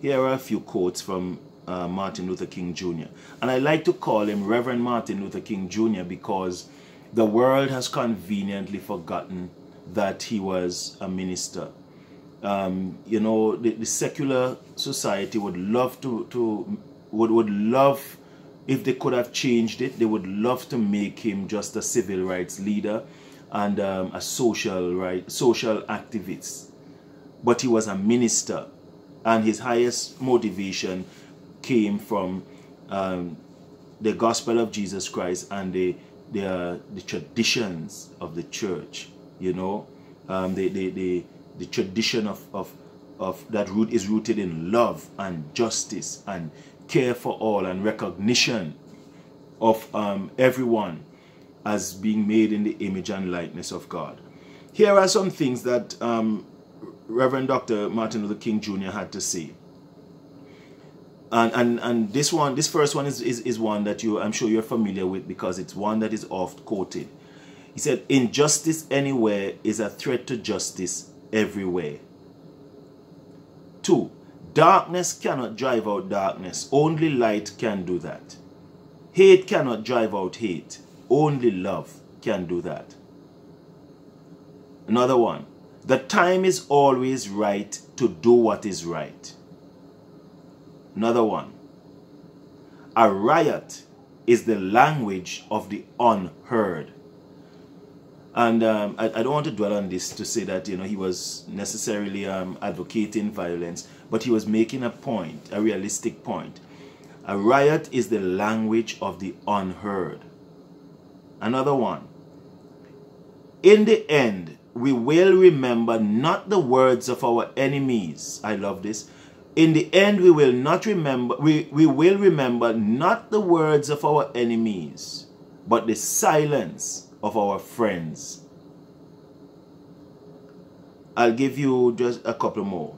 here are a few quotes from uh, Martin Luther King Jr. And I like to call him Reverend Martin Luther King Jr. because the world has conveniently forgotten that he was a minister. Um, you know, the, the, secular society would love to, to would, would love if they could have changed it, they would love to make him just a civil rights leader and um, a social right social activist. But he was a minister, and his highest motivation came from um, the gospel of Jesus Christ and the the, uh, the traditions of the church. You know, um, the, the the the tradition of of of that root is rooted in love and justice and care for all and recognition of um, everyone as being made in the image and likeness of God. Here are some things that um, Reverend Dr. Martin Luther King Jr. had to say. And, and, and this one, this first one is, is, is one that you, I'm sure you're familiar with because it's one that is oft quoted. He said, injustice anywhere is a threat to justice everywhere. Two, darkness cannot drive out darkness. Only light can do that. Hate cannot drive out hate. Only love can do that. Another one. The time is always right to do what is right. Another one. A riot is the language of the unheard. And um, I, I, don't want to dwell on this to say that you know he was necessarily um, advocating violence, but he was making a point, a realistic point. A riot is the language of the unheard. Another one. In the end, we will remember not the words of our enemies. I love this. In the end, we will not remember, we, we will remember not the words of our enemies, but the silence of our friends. I'll give you just a couple more.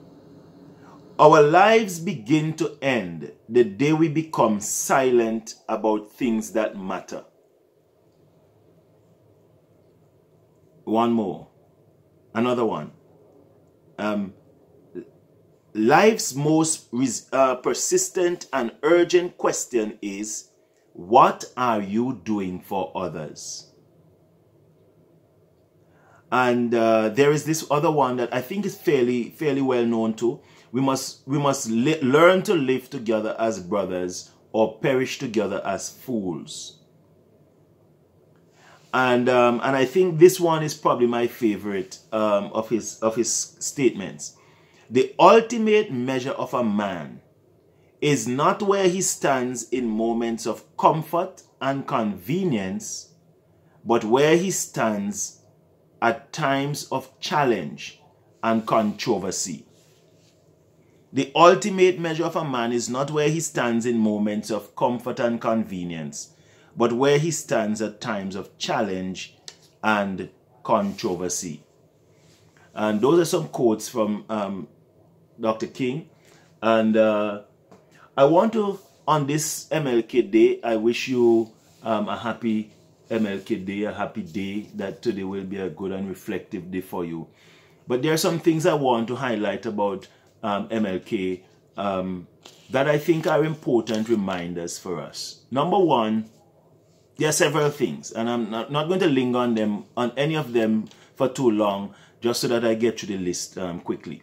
Our lives begin to end the day we become silent about things that matter. One more. Another one. Um, life's most uh, persistent and urgent question is what are you doing for others? And uh, there is this other one that I think is fairly fairly well known too. We must, we must learn to live together as brothers or perish together as fools. And, um, and I think this one is probably my favorite um, of, his, of his statements. The ultimate measure of a man is not where he stands in moments of comfort and convenience, but where he stands at times of challenge and controversy. The ultimate measure of a man is not where he stands in moments of comfort and convenience, but where he stands at times of challenge and controversy. And those are some quotes from um, Dr. King. And uh, I want to, on this MLK Day, I wish you um, a happy MLK Day, a happy day, that today will be a good and reflective day for you. But there are some things I want to highlight about um, MLK um, that I think are important reminders for us. Number one, there are several things, and I'm not, not going to linger on them, on any of them for too long, just so that I get to the list um, quickly.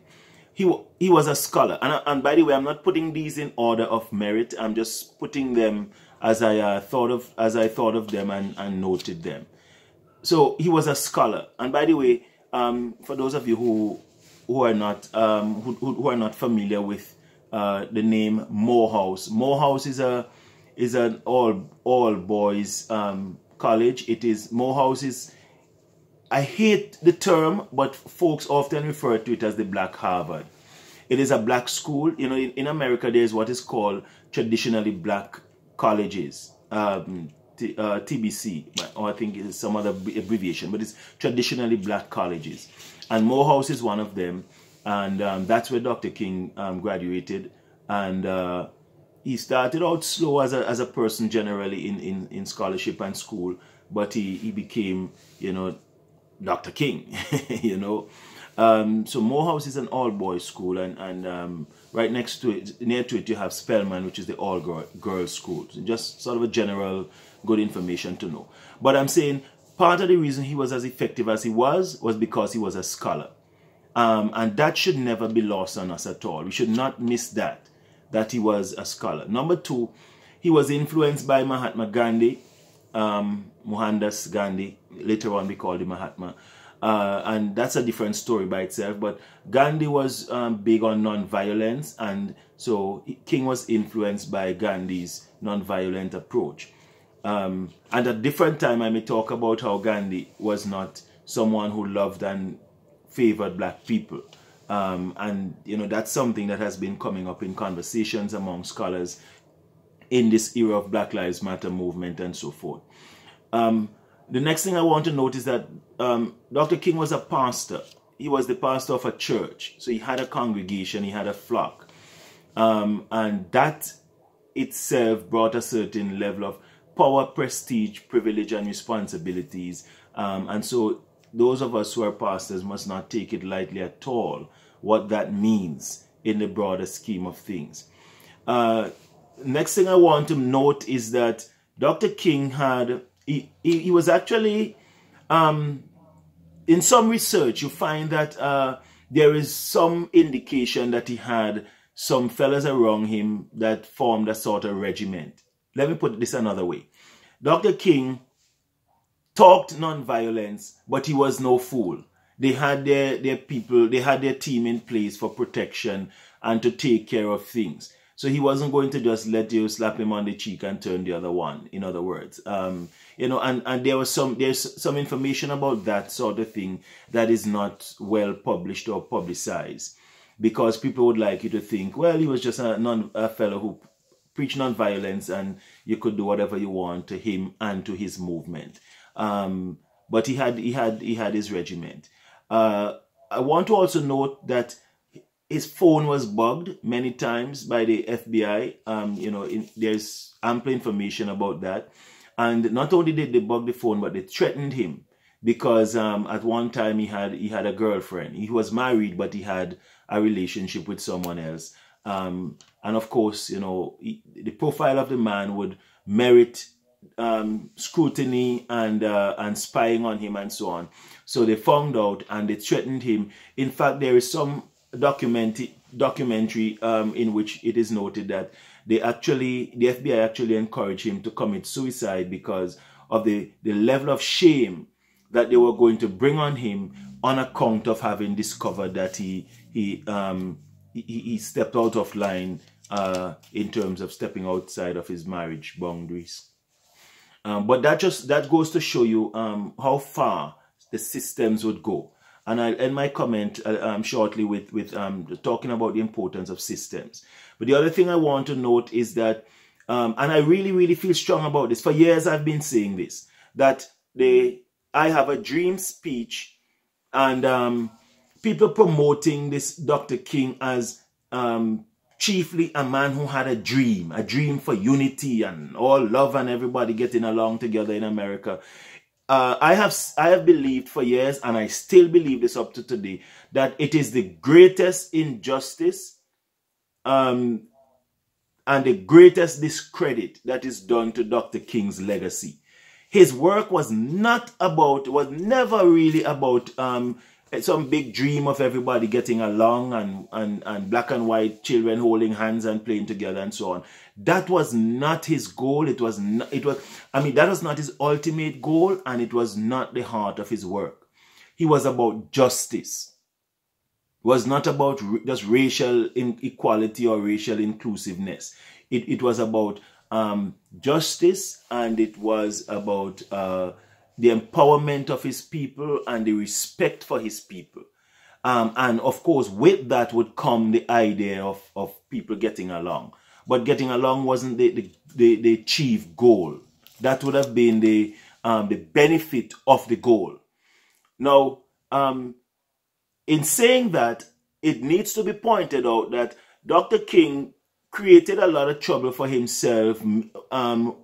He, he was a scholar, and, and by the way, I'm not putting these in order of merit. I'm just putting them as I uh, thought of as I thought of them and, and noted them. So he was a scholar, and by the way, um, for those of you who who are not um, who, who, are not familiar with uh, the name Morehouse. Morehouse is a is an all all boys um, college. It is Morehouse is. I hate the term, but folks often refer to it as the Black Harvard. It is a black school. You know, in, in America, there is what is called traditionally black colleges. Um, T, uh, TBC, or I think it's some other abbreviation, but it's traditionally black colleges. And Morehouse is one of them. And um, that's where Dr. King um, graduated. And uh, he started out slow as a, as a person generally in, in, in scholarship and school. But he, he became, you know, Dr. King, you know. Um, so Morehouse is an all-boys school, and and um, right next to it, near to it, you have Spelman, which is the all-girls school. So just sort of a general good information to know. But I'm saying part of the reason he was as effective as he was was because he was a scholar, um, and that should never be lost on us at all. We should not miss that that he was a scholar. Number two, he was influenced by Mahatma Gandhi, um, Mohandas Gandhi. Later on, we called him Mahatma. Uh, and that's a different story by itself. But Gandhi was um, big on non-violence, and so King was influenced by Gandhi's non-violent approach. Um, and at different time, I may talk about how Gandhi was not someone who loved and favored black people. Um, and, you know, that's something that has been coming up in conversations among scholars in this era of Black Lives Matter movement and so forth. Um, the next thing I want to note is that um, Dr. King was a pastor. He was the pastor of a church. So he had a congregation, he had a flock. Um, and that itself brought a certain level of power, prestige, privilege, and responsibilities. Um, and so those of us who are pastors must not take it lightly at all, what that means in the broader scheme of things. Uh, next thing I want to note is that Dr. King had he, he, he was actually, um, in some research, you find that uh, there is some indication that he had some fellas around him that formed a sort of regiment. Let me put this another way. Dr. King talked non-violence, but he was no fool. They had their, their people, they had their team in place for protection and to take care of things. So he wasn't going to just let you slap him on the cheek and turn the other one, in other words. Um, you know, and, and there was some, there's some information about that sort of thing that is not well published or publicized because people would like you to think, well, he was just a, non, a fellow who preached non-violence and you could do whatever you want to him and to his movement. Um, but he had, he had, he had his regiment. Uh, I want to also note that his phone was bugged many times by the FBI. Um, you know, in, there's ample information about that. And not only did they bug the phone, but they threatened him because um, at one time he had he had a girlfriend. He was married, but he had a relationship with someone else. Um, and of course, you know, he, the profile of the man would merit um, scrutiny and uh, and spying on him and so on. So they found out and they threatened him. In fact, there is some documentary documentary um, in which it is noted that they actually the FBI actually encouraged him to commit suicide because of the, the level of shame that they were going to bring on him on account of having discovered that he he um he, he stepped out of line uh, in terms of stepping outside of his marriage boundaries. Um, but that just that goes to show you um, how far the systems would go and I'll end my comment uh, um, shortly with, with um, talking about the importance of systems. But the other thing I want to note is that, um, and I really, really feel strong about this. For years I've been saying this, that they, I have a dream speech and um, people promoting this Dr. King as um, chiefly a man who had a dream, a dream for unity and all love and everybody getting along together in America uh, I have I have believed for years, and I still believe this up to today, that it is the greatest injustice um, and the greatest discredit that is done to Dr. King's legacy. His work was not about, was never really about um, some big dream of everybody getting along and, and, and black and white children holding hands and playing together and so on. That was not his goal. It was not, it was, I mean, that was not his ultimate goal and it was not the heart of his work. He was about justice. It was not about just racial inequality or racial inclusiveness. It, it was about um, justice and it was about uh, the empowerment of his people and the respect for his people. Um, and of course, with that would come the idea of, of people getting along. But getting along wasn't the, the, the, the chief goal. That would have been the, um, the benefit of the goal. Now, um, in saying that, it needs to be pointed out that Dr. King created a lot of trouble for himself. Um,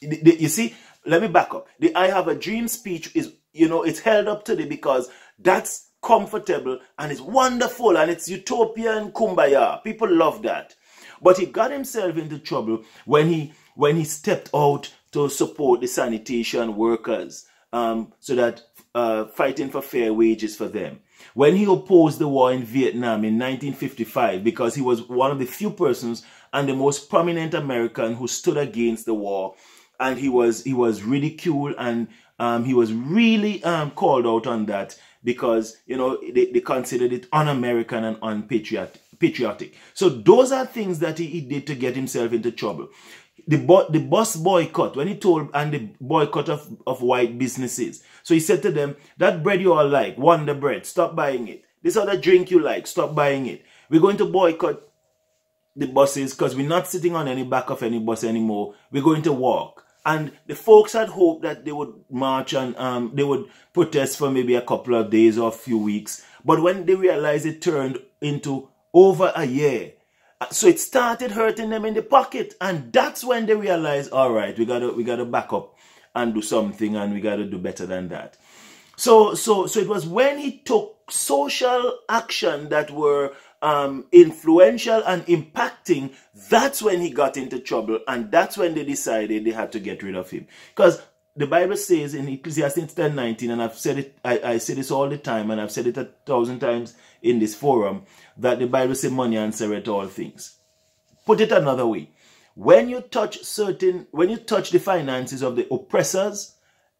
you see, let me back up. The I have a dream speech is, you know, it's held up today because that's comfortable and it's wonderful and it's utopia and kumbaya. People love that. But he got himself into trouble when he when he stepped out to support the sanitation workers um, so that uh, fighting for fair wages for them. When he opposed the war in Vietnam in 1955 because he was one of the few persons and the most prominent American who stood against the war and he was he was ridiculed and um, he was really um, called out on that because you know they, they considered it un-American and unpatriotic. Patriotic. So those are things that he, he did to get himself into trouble. The, the bus boycott, when he told, and the boycott of, of white businesses. So he said to them, that bread you all like, Wonder Bread, stop buying it. This other drink you like, stop buying it. We're going to boycott the buses because we're not sitting on any back of any bus anymore. We're going to walk. And the folks had hoped that they would march and um, they would protest for maybe a couple of days or a few weeks. But when they realized it turned into over a year, uh, so it started hurting them in the pocket, and that's when they realized, all right, we gotta we gotta back up and do something, and we gotta do better than that. So so so it was when he took social action that were um, influential and impacting, that's when he got into trouble. And that's when they decided they had to get rid of him. Because the Bible says in Ecclesiastes 10 19, and I've said it, I, I say this all the time, and I've said it a thousand times in this forum, that the Bible says money answereth all things. Put it another way. When you touch certain, when you touch the finances of the oppressors,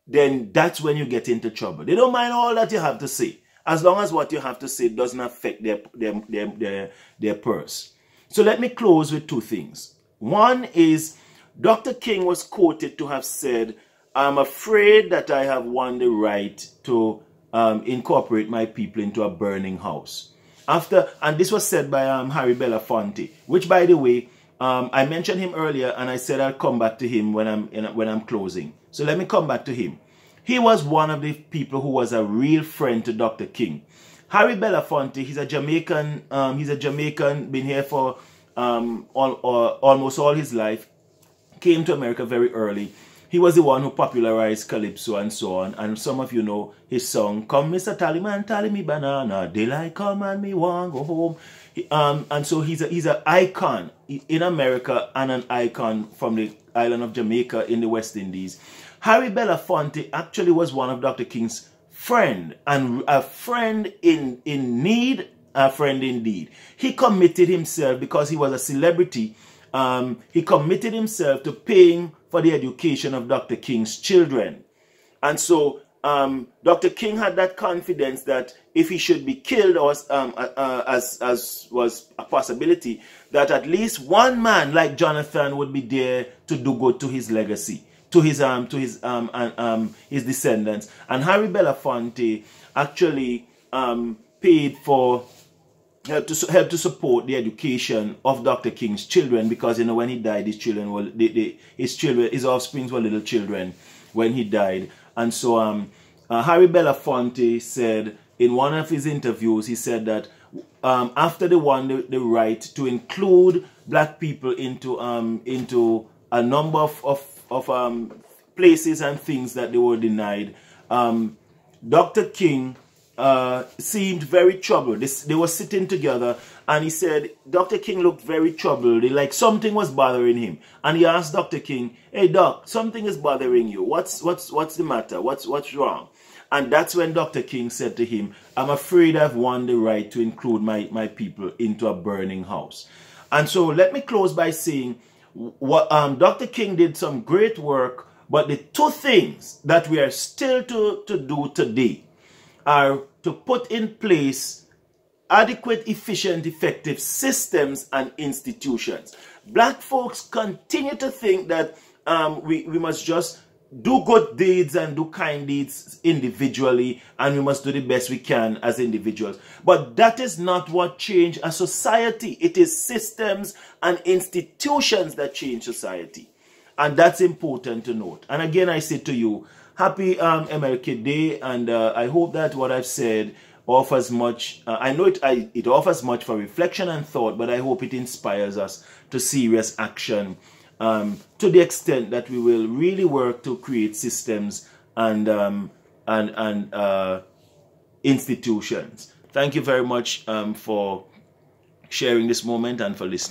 then that's when you get into trouble. They don't mind all that you have to say as long as what you have to say doesn't affect their, their, their, their, their purse. So let me close with two things. One is Dr. King was quoted to have said, I'm afraid that I have won the right to um, incorporate my people into a burning house. After, and this was said by um, Harry Belafonte, which by the way, um, I mentioned him earlier and I said I'll come back to him when I'm, in, when I'm closing. So let me come back to him. He was one of the people who was a real friend to Dr. King. Harry Belafonte, he's a Jamaican, um, he's a Jamaican, been here for um, all, all, almost all his life, came to America very early. He was the one who popularized Calypso and so on. And some of you know his song, Come Mr. Tallyman, tally me banana, daylight come and me want go home. Um, and so he's a, he's an icon in America and an icon from the island of Jamaica in the West Indies. Harry Belafonte actually was one of Dr. King's friend and a friend in, in need, a friend indeed. He committed himself because he was a celebrity. Um, he committed himself to paying for the education of Dr. King's children. And so um, Dr. King had that confidence that if he should be killed, or um, uh, as, as was a possibility, that at least one man like Jonathan would be there to do good to his legacy to his um to his um and um his descendants. And Harry Belafonte actually um paid for help to help to support the education of Dr. King's children because you know when he died his children were they, they, his children his offsprings were little children when he died and so um uh, Harry Belafonte said in one of his interviews he said that um, after they won the, the right to include black people into um into a number of, of of um, places and things that they were denied. Um, Dr. King uh, seemed very troubled. They, they, were sitting together and he said, Dr. King looked very troubled. like something was bothering him. And he asked Dr. King, hey doc, something is bothering you. What's, what's, what's the matter? What's, what's wrong? And that's when Dr. King said to him, I'm afraid I've won the right to include my, my people into a burning house. And so let me close by saying what um, Dr. King did some great work, but the two things that we are still to, to do today are to put in place adequate, efficient, effective systems and institutions. Black folks continue to think that um, we, we must just do good deeds and do kind deeds individually and we must do the best we can as individuals. But that is not what change a society. It is systems and institutions that change society. And that's important to note. And again, I say to you, happy um, MLK Day and uh, I hope that what I've said offers much, uh, I know it, I, it offers much for reflection and thought, but I hope it inspires us to serious action um, to the extent that we will really work to create systems and um, and and uh, institutions. Thank you very much um, for sharing this moment and for listening.